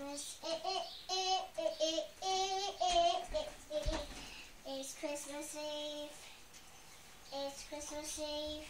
Christmas. It's Christmas Eve. It's Christmas Eve.